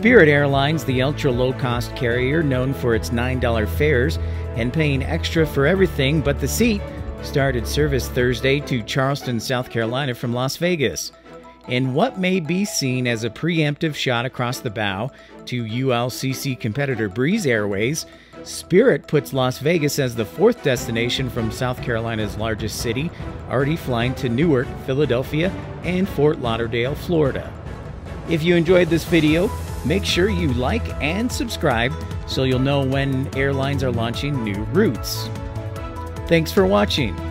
Spirit Airlines, the ultra low cost carrier known for its $9 fares and paying extra for everything but the seat, started service Thursday to Charleston, South Carolina from Las Vegas. In what may be seen as a preemptive shot across the bow to ULCC competitor Breeze Airways, Spirit puts Las Vegas as the fourth destination from South Carolina's largest city, already flying to Newark, Philadelphia, and Fort Lauderdale, Florida. If you enjoyed this video, make sure you like and subscribe so you'll know when airlines are launching new routes. Thanks for watching.